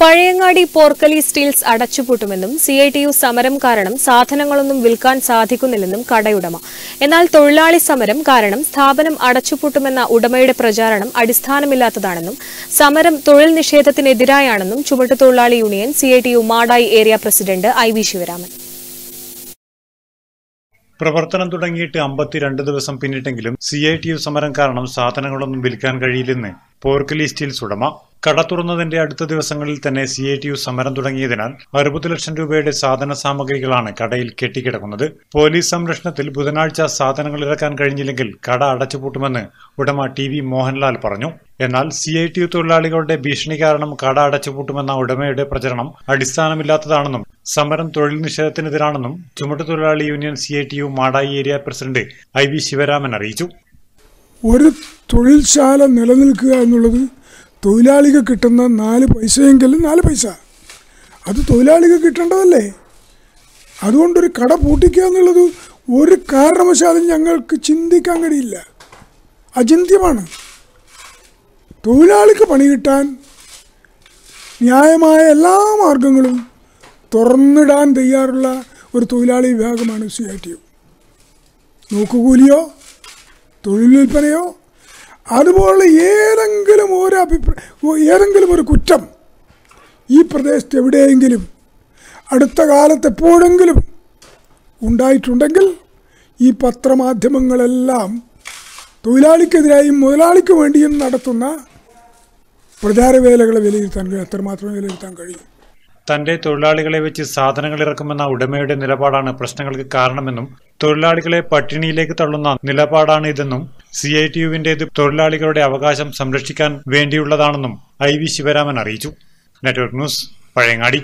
Pazhayangadi Porkali steels അടച്ചുപൂട്ടുമെന്നും C I T U സമരം കാരണം സാധനങ്ങളൊന്നും വിൽക്കാൻ സാധിക്കുന്നില്ലെന്നും കടയുടമ. എന്നാൽ തൊഴിലാളി സമരം കാരണം സ്ഥാപനം അടച്ചുപൂട്ടുമെന്ന ഉടമയുടെ പ്രചാരണം അടിസ്ഥാനമില്ലാത്തതാണെന്നും സമരം തൊഴിൽ നിഷേധത്തിനെതിരായാണെന്നും ചുമട്ടുതൊഴിലാളി union C I T U Madayi area president I V Sivaraman. പ്രവർത്തനം തുടങ്ങിയിട്ട് അമ്പത്തിരണ്ട് ദിവസം പിന്നിട്ടെങ്കിലും സി ഐ ടി യു സമരം കാരണം സാധനങ്ങളൊന്നും വിൽക്കാൻ കഴിയില്ലെന്ന് പോർക്കലി സ്റ്റീൽസ് ഉടമ കട തുറന്നതിന്റെ അടുത്ത ദിവസങ്ങളിൽ തന്നെ സി ഐ ടി യു സമരം തുടങ്ങിയതിനാൽ അറുപത് ലക്ഷം രൂപയുടെ സാധന സാമഗ്രികളാണ് കടയിൽ കെട്ടിക്കിടക്കുന്നത്. പോലീസ് സംരക്ഷണത്തിൽ ബുധനാഴ്ച സാധനങ്ങൾ ഇറക്കാൻ കഴിഞ്ഞില്ലെങ്കിൽ കട അടച്ചുപൂട്ടുമെന്ന് ഉടമ ടി വി മോഹൻലാൽ പറഞ്ഞു. എന്നാൽ സി ഐ ടി യു തൊഴിലാളികളുടെ ഭീഷണി കാരണം കട അടച്ചുപൂട്ടുമെന്ന ഉടമയുടെ പ്രചരണം അടിസ്ഥാനമില്ലാത്തതാണെന്നും സമരം തൊഴിൽ നിഷേധത്തിനെതിരാണെന്നും ചുമട്ടുതൊഴിലാളി union C I T U Madayi area president I V Sivaraman അറിയിച്ചു. ഒരു തൊഴിൽശാല നിലനിൽക്കുക എന്നുള്ളത് തൊഴിലാളിക്ക് കിട്ടുന്ന നാല് പൈസയെങ്കിലും നാല് പൈസ. അത് തൊഴിലാളിക്ക് കിട്ടേണ്ടതല്ലേ? അതുകൊണ്ടൊരു കട പൂട്ടിക്കുക എന്നുള്ളത് ഒരു കാരണവശാലും ഞങ്ങൾക്ക് ചിന്തിക്കാൻ കഴിയില്ല. അചിന്ത്യമാണ്. തൊഴിലാളിക്ക് പണി കിട്ടാൻ ന്യായമായ എല്ലാ മാർഗങ്ങളും തുറന്നിടാൻ തയ്യാറുള്ള ഒരു തൊഴിലാളി വിഭാഗമാണ് സി ഐ ടി യു. നോക്കുകൂലിയോ? തൊഴിൽ വിൽപ്പനയോ? അതുപോലെ ഏതെങ്കിലും ഒരു അഭിപ്രായ ഏതെങ്കിലും ഒരു കുറ്റം ഈ പ്രദേശത്ത് എവിടെയെങ്കിലും അടുത്ത കാലത്ത് എപ്പോഴെങ്കിലും ഉണ്ടായിട്ടുണ്ടെങ്കിൽ ഈ പത്രമാധ്യമങ്ങളെല്ലാം തൊഴിലാളിക്കെതിരായും മുതലാളിക്ക് വേണ്ടിയും നടത്തുന്ന പ്രചാരവേലകളെ വിലയിരുത്താൻ എത്രമാത്രം വിലയിരുത്താൻ കഴിയും? തന്റെ തൊഴിലാളികളെ വെച്ച് സാധനങ്ങൾ ഇറക്കുമെന്ന ഉടമയുടെ നിലപാടാണ് പ്രശ്നങ്ങൾക്ക് കാരണമെന്നും തൊഴിലാളികളെ പട്ടിണിയിലേക്ക് തള്ളുന്ന നിലപാടാണ് ഇതെന്നും സി ഐ ടി യുവിന്റേത് തൊഴിലാളികളുടെ അവകാശം സംരക്ഷിക്കാൻ വേണ്ടിയുള്ളതാണെന്നും ഐ വി ശിവരാമൻ അറിയിച്ചു. Network news Pazhayangadi.